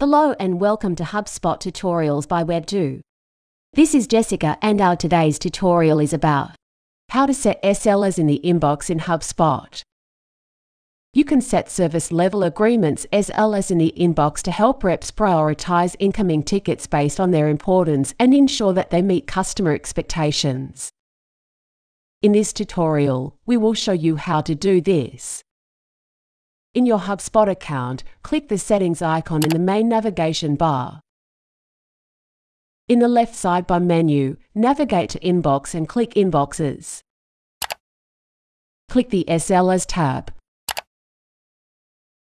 Hello and welcome to HubSpot Tutorials by Webdew. This is Jessica and our today's tutorial is about how to set SLAs in the inbox in HubSpot. You can set service level agreements SLAs in the inbox to help reps prioritize incoming tickets based on their importance and ensure that they meet customer expectations. In this tutorial, we will show you how to do this. In your HubSpot account, click the Settings icon in the main navigation bar. In the left sidebar menu, navigate to Inbox and click Inboxes. Click the SLAs tab.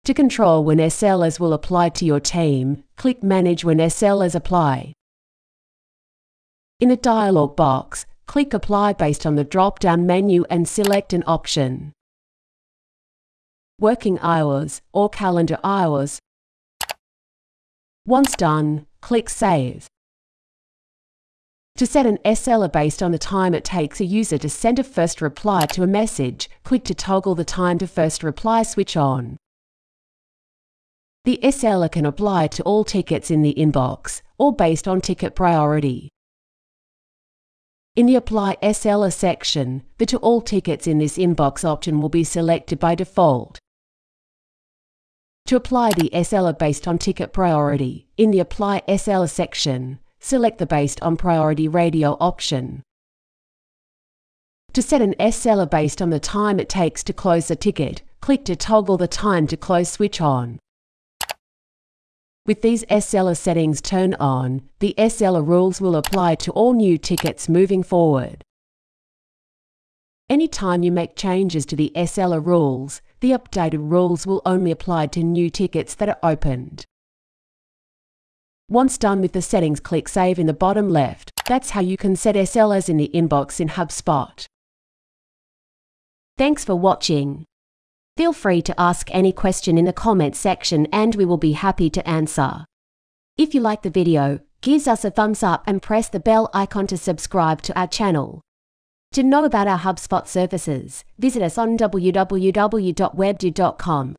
To control when SLAs will apply to your team, click Manage when SLAs apply. In the dialog box, click Apply based on the drop-down menu and select an option working hours, or calendar hours. Once done, click Save. To set an SLA based on the time it takes a user to send a first reply to a message, click to toggle the time to first reply switch on. The SLA can apply to all tickets in the inbox, or based on ticket priority. In the Apply SLA section, the To All Tickets in this inbox option will be selected by default. To apply the SLA based on ticket priority, in the Apply SLA section, select the Based on Priority radio option. To set an SLA based on the time it takes to close a ticket, click to toggle the time to close switch on. With these SLA settings turned on, the SLA rules will apply to all new tickets moving forward. Anytime you make changes to the SLA rules, the updated rules will only apply to new tickets that are opened. Once done with the settings, click Save in the bottom left. That's how you can set SLAs in the inbox in HubSpot. Thanks for watching. Feel free to ask any question in the comments section and we will be happy to answer. If you like the video, give us a thumbs up and press the bell icon to subscribe to our channel. To know about our HubSpot services, visit us on www.webdew.com.